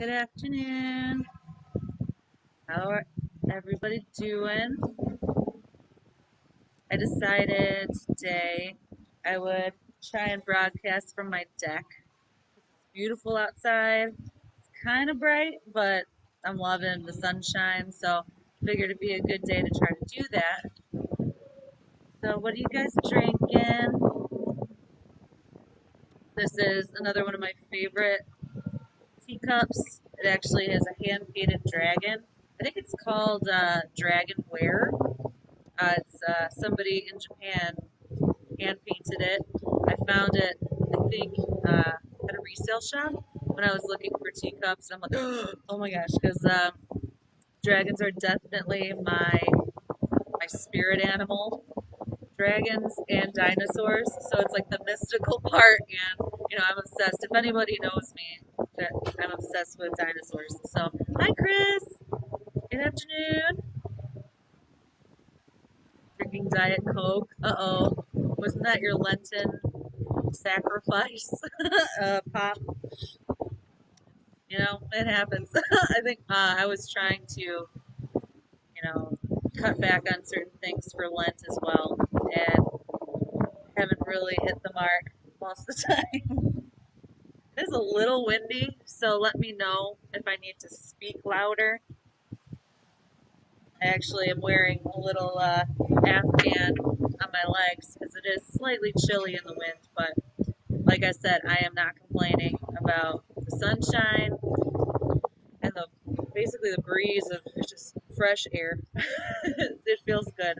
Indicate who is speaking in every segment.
Speaker 1: Good afternoon. How are everybody doing? I decided today I would try and broadcast from my deck. It's beautiful outside. It's kind of bright, but I'm loving the sunshine, so figured it'd be a good day to try to do that. So, what are you guys drinking? This is another one of my favorite teacups. It actually has a hand painted dragon. I think it's called uh, Dragonware. Uh, it's uh, somebody in Japan hand painted it. I found it, I think, uh, at a resale shop when I was looking for teacups. I'm like, oh my gosh, because um, dragons are definitely my my spirit animal. Dragons and dinosaurs, so it's like the mystical part, and you know I'm obsessed. If anybody knows me, I'm obsessed with dinosaurs. So hi, Chris. Good afternoon. Drinking Diet Coke. Uh oh. Wasn't that your Lenten sacrifice? uh, pop. You know, it happens. I think uh, I was trying to, you know, cut back on certain things for Lent as well, and haven't really hit the mark most of the time. Is a little windy, so let me know if I need to speak louder. I actually am wearing a little uh, afghan on my legs because it is slightly chilly in the wind, but like I said, I am not complaining about the sunshine and the basically the breeze of just fresh air. it feels good.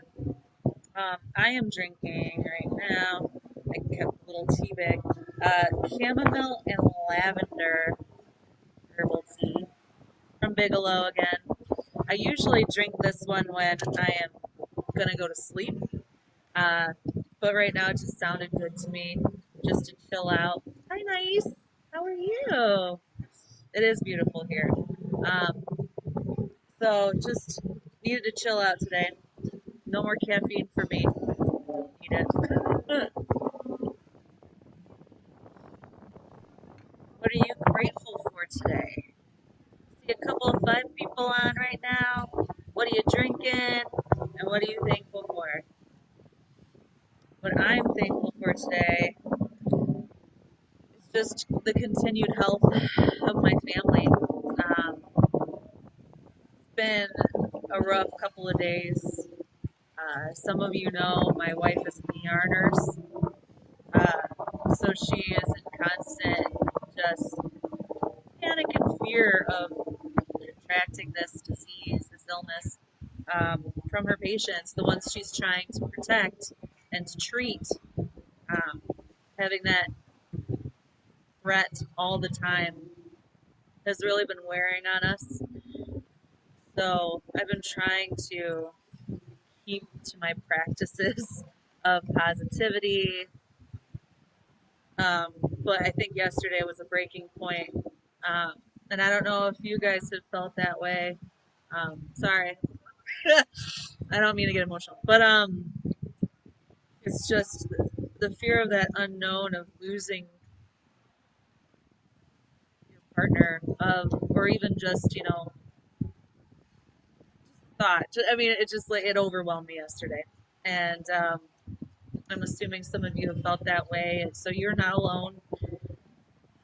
Speaker 1: Um, I am drinking right now. I kept a little tea bag, uh, chamomile and lavender herbal tea from Bigelow again. I usually drink this one when I am gonna go to sleep, uh, but right now it just sounded good to me, just to chill out. Hi, nice. How are you? It is beautiful here. Um, so just needed to chill out today. No more caffeine for me. Need it. what are you grateful for today? See a couple of five people on right now. What are you drinking? And what are you thankful for? What I'm thankful for today is just the continued health of my family. Um, it's been a rough couple of days. Uh, some of you know my wife is an ER nurse, uh, so she is in constant just panic and fear of contracting this disease, this illness, um, from the ones she's trying to protect and to treat. Um, having that threat all the time has really been wearing on us. So I've been trying to keep to my practices of positivity. Um, but I think yesterday was a breaking point. Um, and I don't know if you guys have felt that way. Um, sorry. I don't mean to get emotional. But um, it's just the fear of that unknown of losing your partner, of or even just you know thought. I mean, it just like it overwhelmed me yesterday, and um, I'm assuming some of you have felt that way. So you're not alone.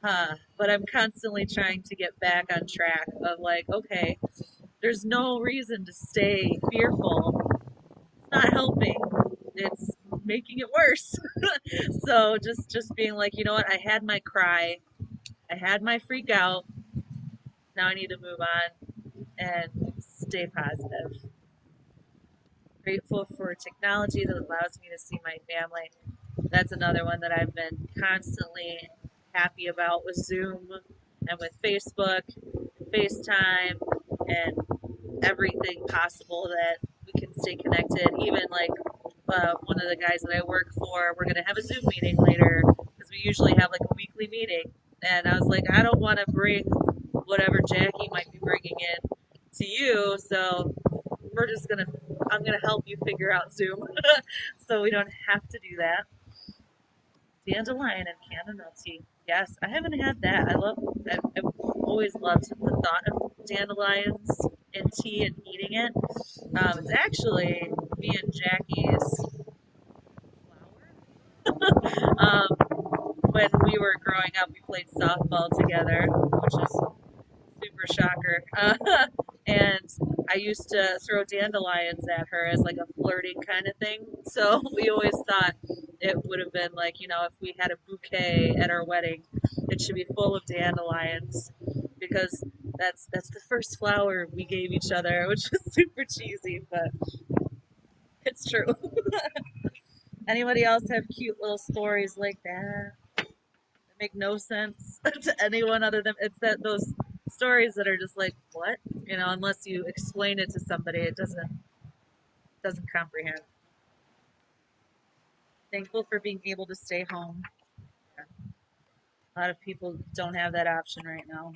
Speaker 1: Huh. But I'm constantly trying to get back on track of like, okay, there's no reason to stay fearful. It's not helping. It's making it worse. so just just being like, you know what? I had my cry. I had my freak out. Now I need to move on and stay positive. Grateful for technology that allows me to see my family. That's another one that I've been constantly happy about with Zoom and with Facebook, FaceTime, and everything possible that we can stay connected. Even like uh, one of the guys that I work for, we're going to have a Zoom meeting later because we usually have like a weekly meeting. And I was like, I don't want to bring whatever Jackie might be bringing in to you, so we're just going to, I'm going to help you figure out Zoom so we don't have to do that. Dandelion and chamomile tea. Yes, I haven't had that. I love. I've, always loved thought of dandelions in tea and eating it. Um, it's actually me and Jackie's flower. um, when we were growing up, we played softball together, which is super shocker. Uh, and I used to throw dandelions at her as like a flirting kind of thing. So we always thought it would have been like, you know, if we had a bouquet at our wedding, it should be full of dandelions because that's that's the first flower we gave each other, which is super cheesy, but it's true. Anybody else have cute little stories like that? That make no sense to anyone other than it's that those stories that are just like what you know unless you explain it to somebody it doesn't doesn't comprehend thankful for being able to stay home yeah. a lot of people don't have that option right now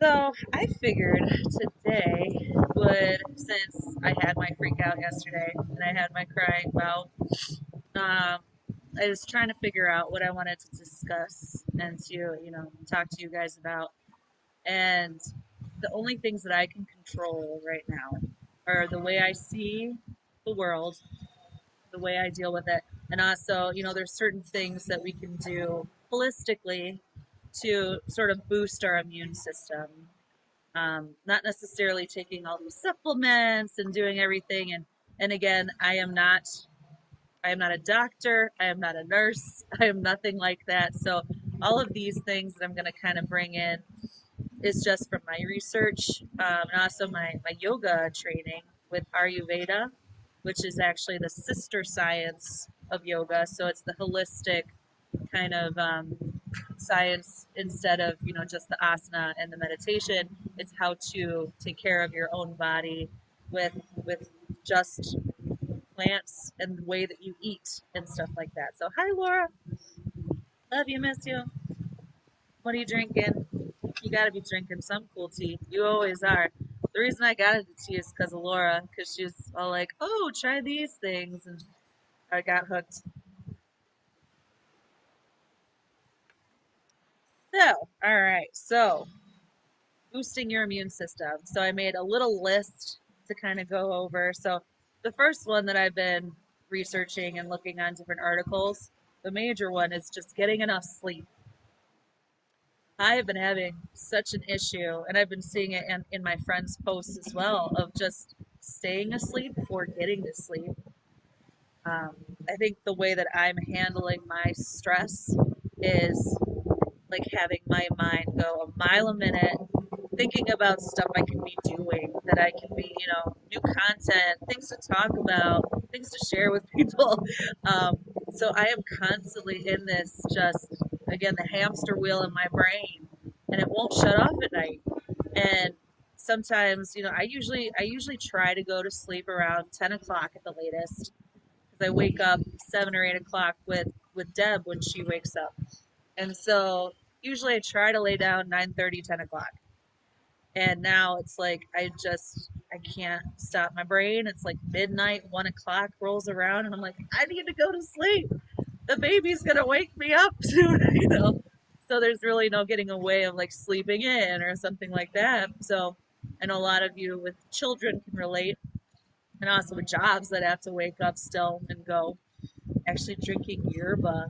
Speaker 1: so i figured today would since i had my freak out yesterday and i had my crying bout um, I was trying to figure out what I wanted to discuss and to, you know, talk to you guys about. And the only things that I can control right now are the way I see the world, the way I deal with it, and also, you know, there's certain things that we can do holistically to sort of boost our immune system. Um, not necessarily taking all these supplements and doing everything. And, and again, I am not I am not a doctor. I am not a nurse. I am nothing like that. So, all of these things that I'm going to kind of bring in is just from my research um, and also my, my yoga training with Ayurveda, which is actually the sister science of yoga. So, it's the holistic kind of um, science instead of you know just the asana and the meditation it's how to take care of your own body with with just plants and the way that you eat and stuff like that. So, hi, Laura. Love you, miss you. What are you drinking? You got to be drinking some cool tea. You always are. The reason I got into tea is because of Laura, because she's all like, oh, try these things. And I got hooked. So, all right. So, boosting your immune system. So, I made a little list to kind of go over. So, the first one that I've been researching and looking on different articles, the major one is just getting enough sleep. I have been having such an issue, and I've been seeing it in, in my friends' posts as well, of just staying asleep before getting to sleep. Um, I think the way that I'm handling my stress is like having my mind go a mile a minute thinking about stuff I can be doing, that I can be, you know, new content, things to talk about, things to share with people. Um, so I am constantly in this just, again, the hamster wheel in my brain, and it won't shut off at night. And sometimes, you know, I usually I usually try to go to sleep around 10 o'clock at the latest because I wake up seven or eight o'clock with with Deb when she wakes up, and so usually I try to lay down 9 30, 10 o'clock and now it's like I just I can't stop my brain. It's like midnight, one o'clock rolls around, and I'm like, I need to go to sleep. The baby's gonna wake me up soon, you know. So there's really no getting away of like sleeping in or something like that. So I know a lot of you with children can relate, and also with jobs that have to wake up still and go. Actually, drinking yerba.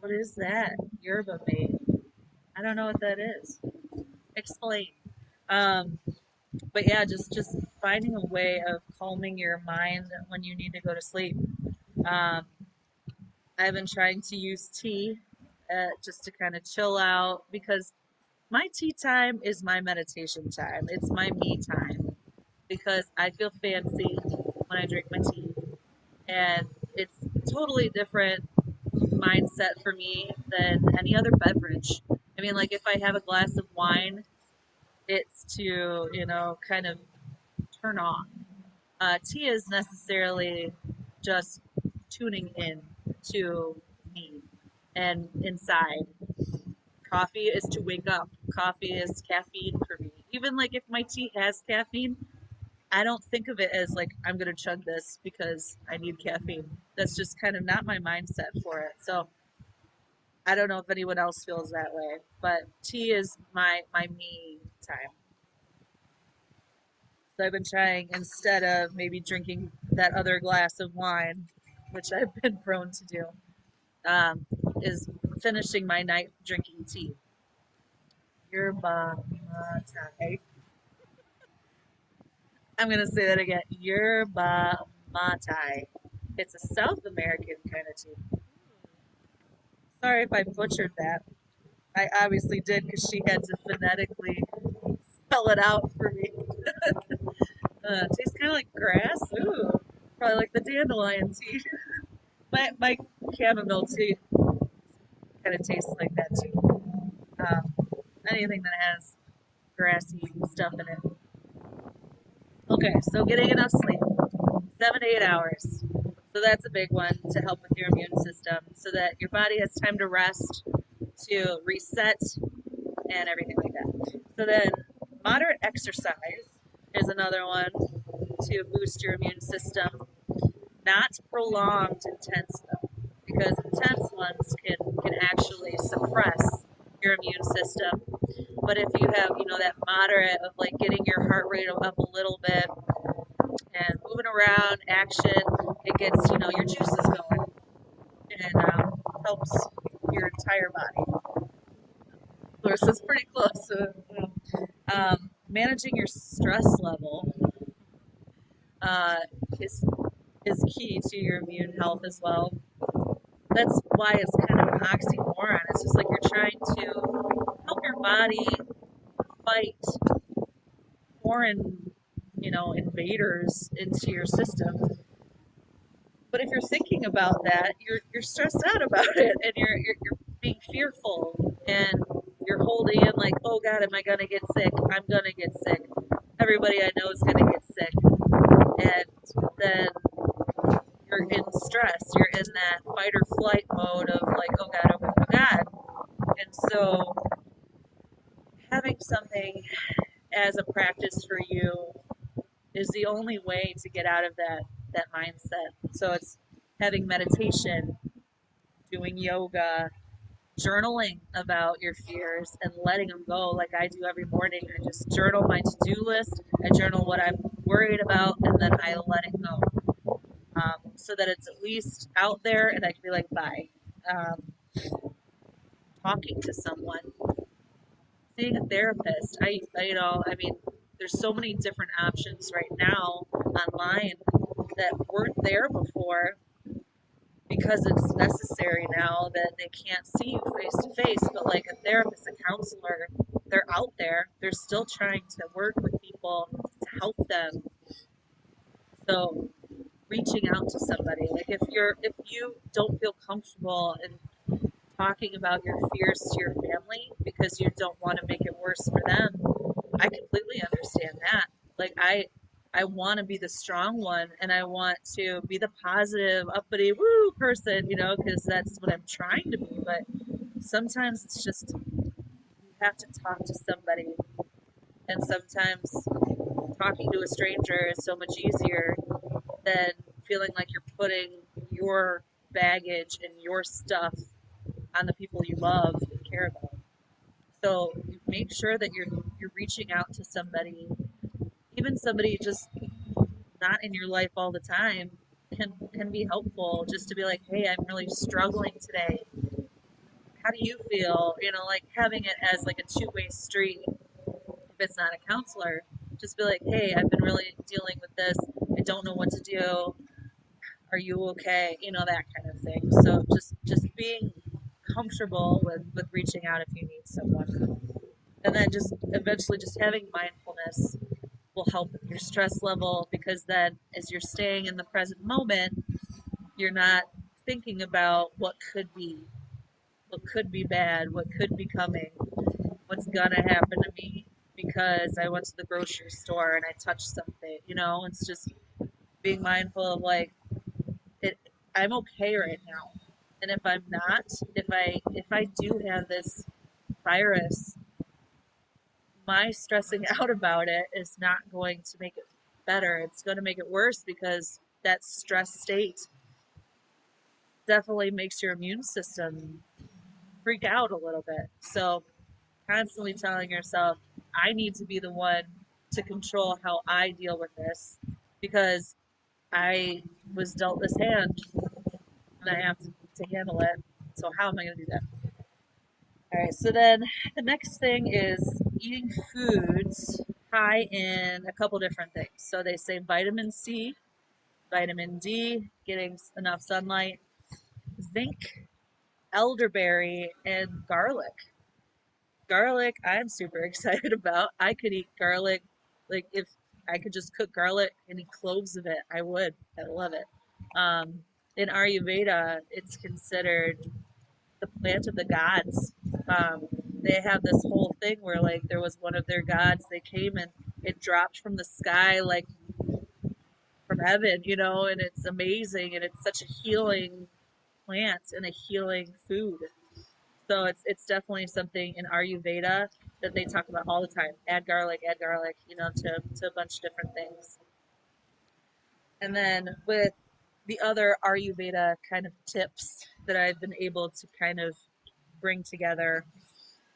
Speaker 1: What is that? Yerba mate. I don't know what that is. Explain. Um, but yeah, just just finding a way of calming your mind when you need to go to sleep. Um, I've been trying to use tea uh, just to kind of chill out because my tea time is my meditation time. It's my me time because I feel fancy when I drink my tea, and it's totally different mindset for me than any other beverage. I mean, like if I have a glass of wine it's to, you know, kind of turn on. Uh, tea is necessarily just tuning in to me and inside. Coffee is to wake up. Coffee is caffeine for me. Even like if my tea has caffeine, I don't think of it as like I'm gonna chug this because I need caffeine. That's just kind of not my mindset for it. So I don't know if anyone else feels that way, but tea is my my me time. So I've been trying instead of maybe drinking that other glass of wine, which I've been prone to do, um, is finishing my night drinking tea. Yerba mate. I'm gonna say that again. Yerba mate. It's a South American kind of tea. Sorry if I butchered that. I obviously did because she had to phonetically spell it out for me. uh, tastes kind of like grass. Ooh, probably like the dandelion tea. my my chamomile tea kind of tastes like that too. Um, anything that has grassy stuff in it. Okay, so getting enough sleep, seven to eight hours. So that's a big one to help with your immune system so that your body has time to rest, to reset, and everything like that. So then, moderate exercise is another one to boost your immune system. Not prolonged intense though, because intense ones can, can actually suppress your immune system. But if you have, you know, that moderate of like getting your heart rate up a little bit and moving around, action, it gets you know your juices going and um, helps your entire body. Of course, it's pretty close. um, managing your stress level uh, is is key to your immune health as well. That's why it's kind of an oxymoron. It's just like you're trying to body fight foreign, you know, invaders into your system but if you're thinking about that, you're you're stressed out about it, and you're you're, you're being fearful, and you're holding in like, oh God, am I gonna get sick? I'm gonna get sick. Everybody I know is gonna get sick, and then you're in stress. You're in that fight or flight mode of like, oh God, oh God, oh God. And so having something as a practice for you is the only way to get out of that that mindset. So it's having meditation, doing yoga, journaling about your fears and letting them go like I do every morning. I just journal my to do list, I journal what I'm worried about, and then I let it go. Um, so that it's at least out there and I can be like, bye. Um, talking to someone, seeing a therapist. I, you know, I mean, there's so many different options right now online that weren't there before because it's necessary now that they can't see you face to face. But like a therapist, a counselor, they're out there. They're still trying to work with people to help them. So reaching out to somebody, like if you're if you don't feel comfortable in talking about your fears to your family because you don't want to make it worse for them, I completely understand that. Like I I want to be the strong one and I want to be the positive, uppity, woo person, you know, because that's what I'm trying to be. But sometimes it's just you have to talk to somebody. And sometimes talking to a stranger is so much easier than feeling like you're putting your baggage and your stuff on the people you love and care about. So make sure that you're you're reaching out to somebody even somebody just not in your life all the time can can be helpful just to be like hey i'm really struggling today. How do you feel? You know like having it as like a two-way street. If it's not a counselor just be like hey i've been really dealing with this. I don't know what to do. Are you okay? You know that kind of thing. So just just being comfortable with with reaching out if you need someone and then just eventually just having mindfulness will help with your stress level because then as you're staying in the present moment, you're not thinking about what could be, what could be bad, what could be coming, what's gonna happen to me because I went to the grocery store and I touched something, you know, it's just being mindful of like it I'm okay right now. And if I'm not, if I if I do have this virus my stressing out about it is not going to make it better. It's going to make it worse because that stress state definitely makes your immune system freak out a little bit. So constantly telling yourself, I need to be the one to control how I deal with this because I was dealt this hand and I have to, to handle it. So how am I going to do that? All right, so then the next thing is eating foods high in a couple different things. So they say vitamin C, vitamin D, getting enough sunlight, zinc, elderberry, and garlic. Garlic, I'm super excited about. I could eat garlic, like if I could just cook garlic and eat cloves of it, I would. I love it. Um, in Ayurveda, it's considered the plant of the gods. Um, they have this whole thing where like there was one of their gods, they came and it dropped from the sky like from heaven, you know, and it's amazing and it's such a healing plant and a healing food. So it's it's definitely something in Ayurveda that they talk about all the time. Add garlic, add garlic, you know, to, to a bunch of different things. And then with the other Ayurveda kind of tips that I've been able to kind of bring together,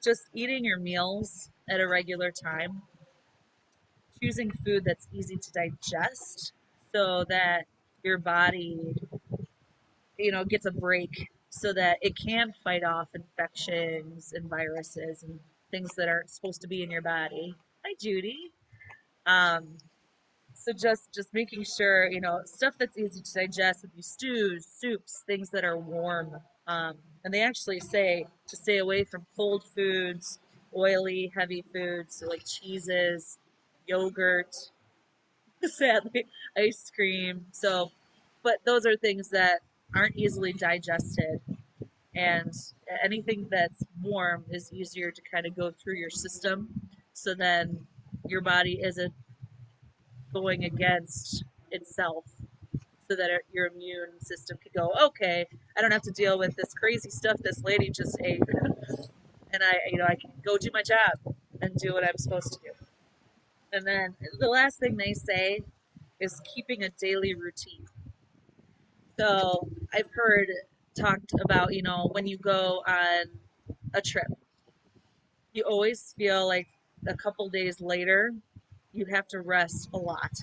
Speaker 1: just eating your meals at a regular time, choosing food that's easy to digest so that your body, you know, gets a break so that it can fight off infections and viruses and things that aren't supposed to be in your body. Hi, Judy. Um, so just just making sure you know stuff that's easy to digest would be stews, soups, things that are warm. Um, and they actually say to stay away from cold foods, oily, heavy foods so like cheeses, yogurt, sadly, ice cream. So, but those are things that aren't easily digested and anything that's warm is easier to kind of go through your system so then your body isn't going against itself so that your immune system could go okay i don't have to deal with this crazy stuff this lady just ate and i you know i can go do my job and do what i'm supposed to do. And then the last thing they say is keeping a daily routine. So i've heard talked about, you know, when you go on a trip, you always feel like a couple days later, you have to rest a lot.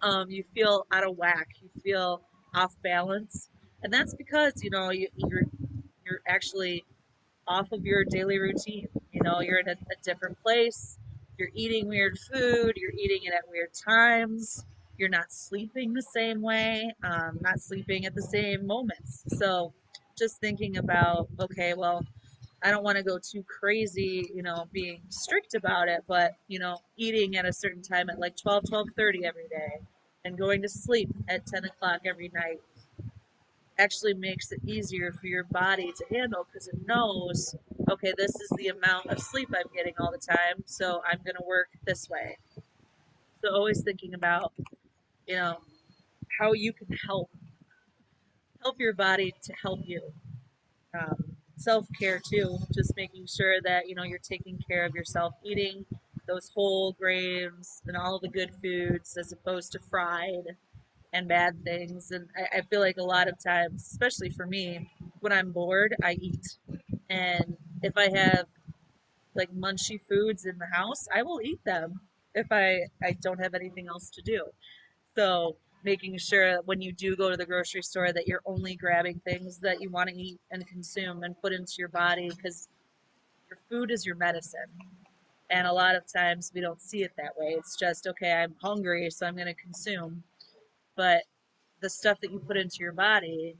Speaker 1: Um, you feel out of whack. You feel off balance, and that's because you know you, you're you're actually off of your daily routine. You know, you're in a, a different place. You're eating weird food. You're eating it at weird times. You're not sleeping the same way. Um, not sleeping at the same moments. So just thinking about, okay, well, I don't want to go too crazy, you know, being strict about it, but, you know, eating at a certain time at like 12, 12.30 every day and going to sleep at 10 o'clock every night actually makes it easier for your body to handle because it knows, okay, this is the amount of sleep I'm getting all the time, so I'm going to work this way. So always thinking about, you know, how you can help help your body to help you. Um, Self care too, just making sure that you know you're taking care of yourself, eating those whole grains and all the good foods as opposed to fried and bad things. And I, I feel like a lot of times, especially for me, when I'm bored, I eat. And if I have like munchy foods in the house, I will eat them if I, I don't have anything else to do. So making sure when you do go to the grocery store that you're only grabbing things that you want to eat and consume and put into your body because your food is your medicine. And a lot of times we don't see it that way. It's just, okay, I'm hungry, so I'm going to consume. But the stuff that you put into your body,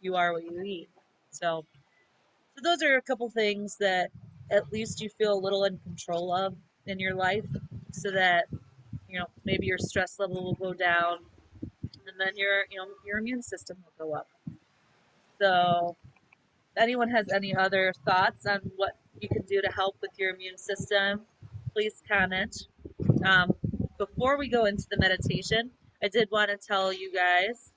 Speaker 1: you are what you eat. So, so those are a couple things that at least you feel a little in control of in your life so that you know maybe your stress level will go down then your you know your immune system will go up. So, if anyone has any other thoughts on what you can do to help with your immune system, please comment. Um, before we go into the meditation, I did want to tell you guys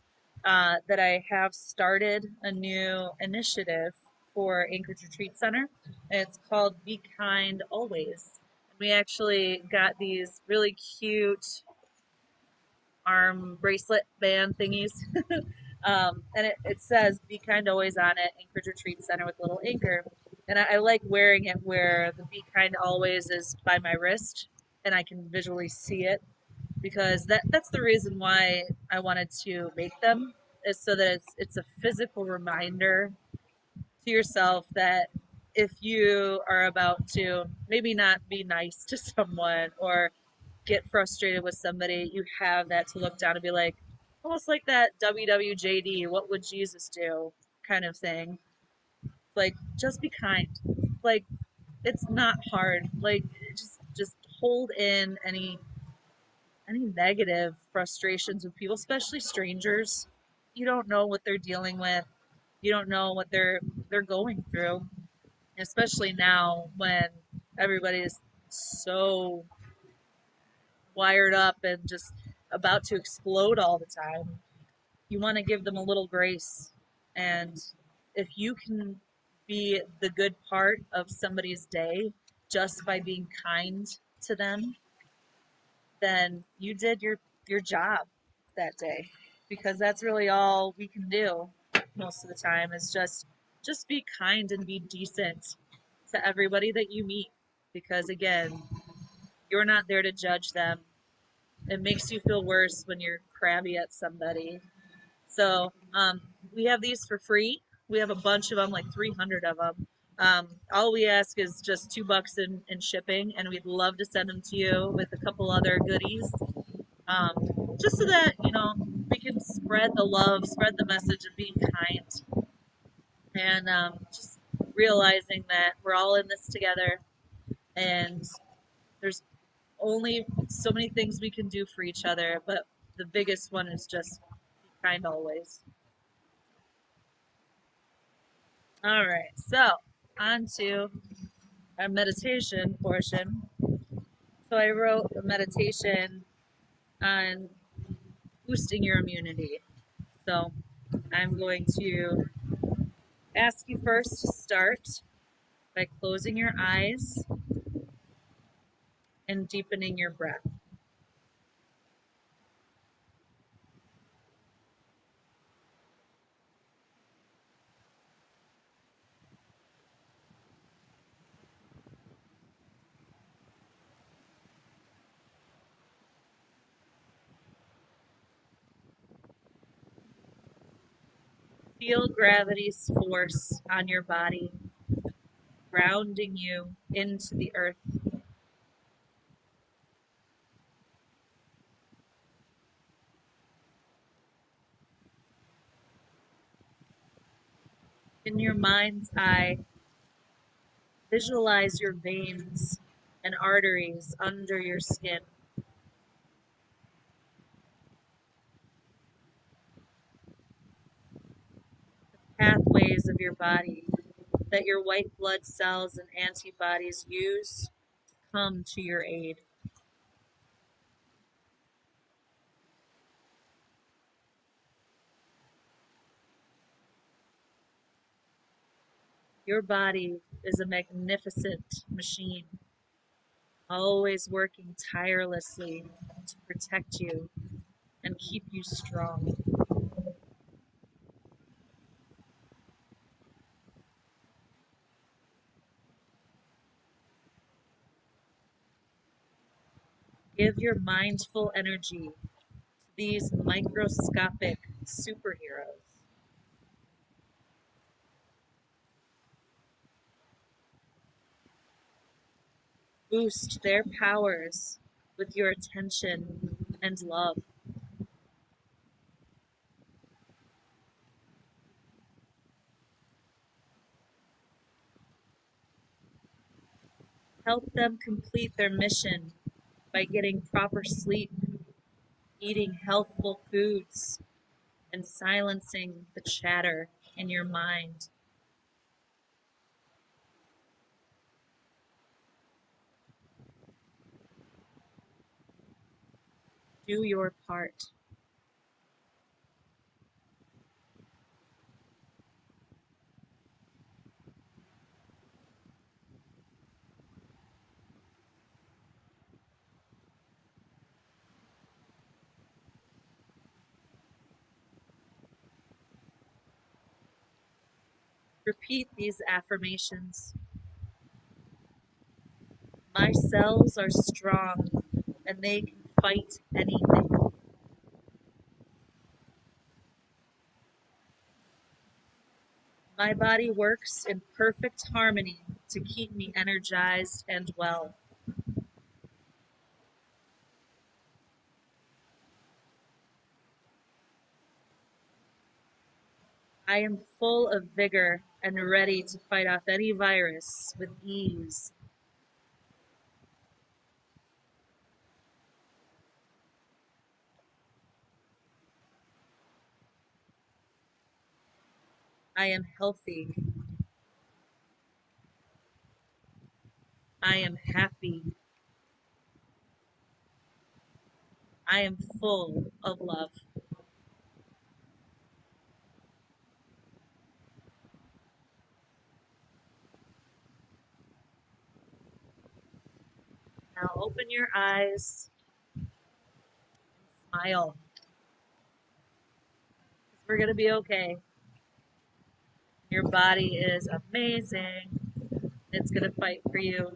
Speaker 1: uh, that I have started a new initiative for Anchorage Retreat Center. It's called Be Kind Always. We actually got these really cute arm bracelet band thingies. um, and it, it says, be kind always on it, Anchorage Retreat Center with little anchor. And I, I like wearing it where the Be Kind Always is by my wrist and I can visually see it because that that's the reason why I wanted to make them is so that it's it's a physical reminder to yourself that if you are about to maybe not be nice to someone or get frustrated with somebody, you have that to look down and be like, almost like that WWJD, what would Jesus do kind of thing. Like, just be kind. Like, it's not hard. Like, just just hold in any any negative frustrations with people, especially strangers. You don't know what they're dealing with. You don't know what they're they're going through, especially now when everybody is so wired up and just about to explode all the time. You want to give them a little grace. And if you can be the good part of somebody's day just by being kind to them, then you did your your job that day because that's really all we can do most of the time is just just be kind and be decent to everybody that you meet because again you're not there to judge them. It makes you feel worse when you're crabby at somebody. So um, we have these for free. We have a bunch of them like 300 of them um, all we ask is just two bucks in, in shipping, and we'd love to send them to you with a couple other goodies, um, just so that you know we can spread the love, spread the message of being kind, and um, just realizing that we're all in this together, and there's only so many things we can do for each other, but the biggest one is just be kind always. All right, so on to our meditation portion. So I wrote a meditation on boosting your immunity. So I'm going to ask you first to start by closing your eyes and deepening your breath. Feel gravity's force on your body, grounding you into the earth. In your mind's eye, visualize your veins and arteries under your skin. Pathways of your body that your white blood cells and antibodies use come to your aid. Your body is a magnificent machine, always working tirelessly to protect you and keep you strong. Give your mindful energy to these microscopic superheroes. Boost their powers with your attention and love. Help them complete their mission by getting proper sleep, eating healthful foods, and silencing the chatter in your mind. do your part. Repeat these affirmations. My cells are strong and they can fight anything. My body works in perfect harmony to keep me energized and well. I am full of vigor and ready to fight off any virus with ease. I am healthy. I am happy. I am full of love. Now open your eyes, and smile. We're going to be okay. Your body is amazing. It's going to fight for you.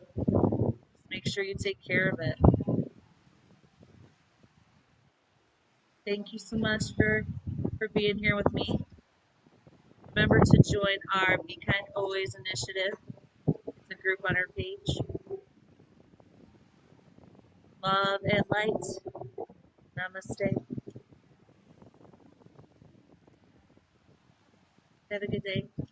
Speaker 1: Make sure you take care of it. Thank you so much for, for being here with me. Remember to join our Be Kind Always initiative. It's a group on our page. Love and light. Namaste. Have a good day.